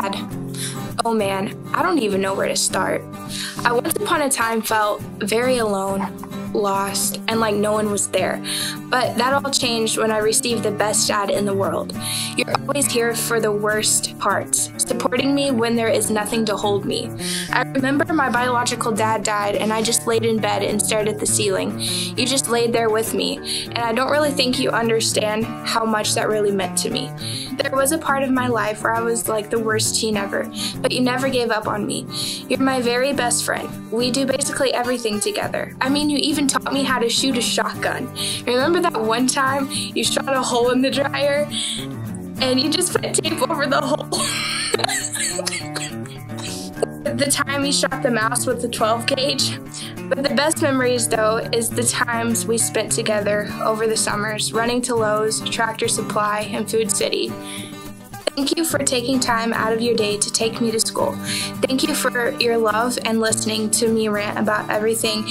Dad. Oh man, I don't even know where to start. I once upon a time felt very alone, lost, and like no one was there. But that all changed when I received the best dad in the world. You're always here for the worst parts, supporting me when there is nothing to hold me. I remember my biological dad died and I just laid in bed and stared at the ceiling. You just laid there with me, and I don't really think you understand how much that really meant to me. There was a part of my life where I was like the worst teen ever, but you never gave up on me. You're my very best friend. We do basically everything together. I mean, you even taught me how to shoot a shotgun. Remember that one time you shot a hole in the dryer and you just put tape over the hole? the time you shot the mouse with the 12 gauge. But the best memories, though, is the times we spent together over the summers, running to Lowe's, Tractor Supply, and Food City. Thank you for taking time out of your day to take me to school. Thank you for your love and listening to me rant about everything.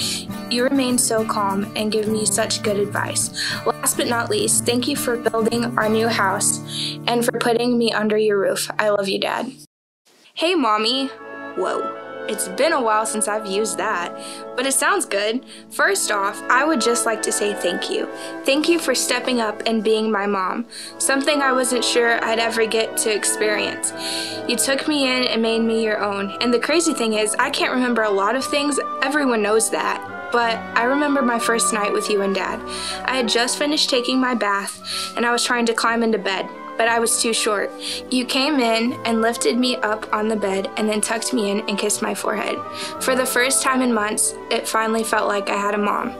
You remain so calm and give me such good advice. Last but not least, thank you for building our new house and for putting me under your roof. I love you, Dad. Hey, Mommy. Whoa. It's been a while since I've used that, but it sounds good. First off, I would just like to say thank you. Thank you for stepping up and being my mom, something I wasn't sure I'd ever get to experience. You took me in and made me your own, and the crazy thing is, I can't remember a lot of things, everyone knows that. But I remember my first night with you and Dad. I had just finished taking my bath, and I was trying to climb into bed but I was too short. You came in and lifted me up on the bed and then tucked me in and kissed my forehead. For the first time in months, it finally felt like I had a mom.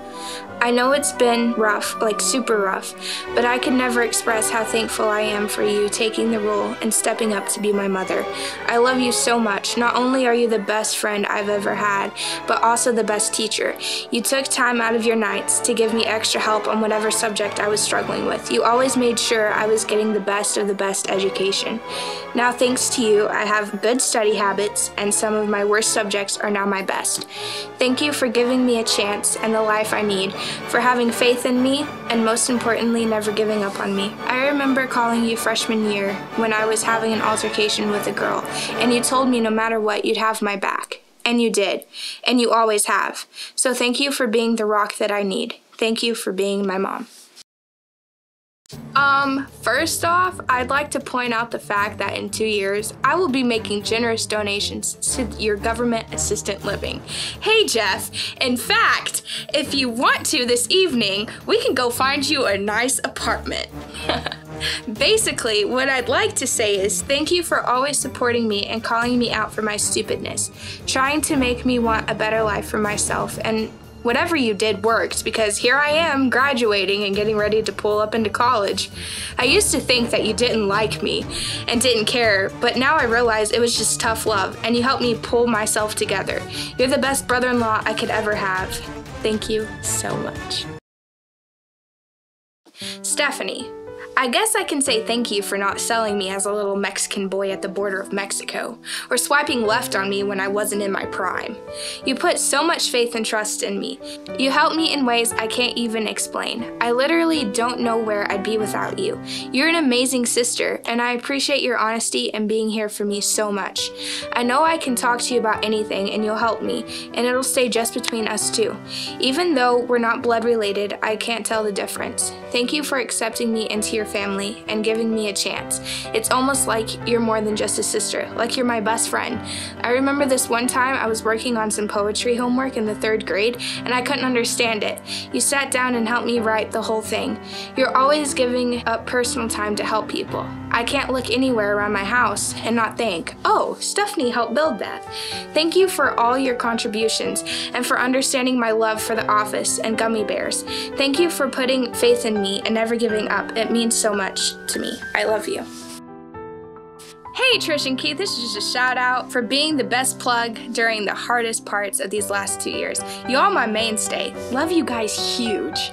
I know it's been rough, like super rough, but I could never express how thankful I am for you taking the role and stepping up to be my mother. I love you so much. Not only are you the best friend I've ever had, but also the best teacher. You took time out of your nights to give me extra help on whatever subject I was struggling with. You always made sure I was getting the best of the best education. Now, thanks to you, I have good study habits, and some of my worst subjects are now my best. Thank you for giving me a chance and the life I need for having faith in me, and most importantly, never giving up on me. I remember calling you freshman year when I was having an altercation with a girl, and you told me no matter what, you'd have my back. And you did. And you always have. So thank you for being the rock that I need. Thank you for being my mom. Um, first off, I'd like to point out the fact that in two years, I will be making generous donations to your government assistant living. Hey, Jeff, in fact, if you want to this evening, we can go find you a nice apartment. Basically, what I'd like to say is thank you for always supporting me and calling me out for my stupidness, trying to make me want a better life for myself, and whatever you did worked because here I am graduating and getting ready to pull up into college. I used to think that you didn't like me and didn't care, but now I realize it was just tough love and you helped me pull myself together. You're the best brother in law I could ever have. Thank you so much. Stephanie. I guess I can say thank you for not selling me as a little Mexican boy at the border of Mexico, or swiping left on me when I wasn't in my prime. You put so much faith and trust in me. You helped me in ways I can't even explain. I literally don't know where I'd be without you. You're an amazing sister, and I appreciate your honesty and being here for me so much. I know I can talk to you about anything and you'll help me, and it'll stay just between us two. Even though we're not blood related, I can't tell the difference. Thank you for accepting me into your family and giving me a chance. It's almost like you're more than just a sister, like you're my best friend. I remember this one time I was working on some poetry homework in the third grade and I couldn't understand it. You sat down and helped me write the whole thing. You're always giving up personal time to help people. I can't look anywhere around my house and not think, oh, Stephanie helped build that. Thank you for all your contributions and for understanding my love for the office and gummy bears. Thank you for putting faith in me and never giving up. It means so much to me. I love you. Hey Trish and Keith, this is just a shout out for being the best plug during the hardest parts of these last two years. You all my mainstay. Love you guys huge.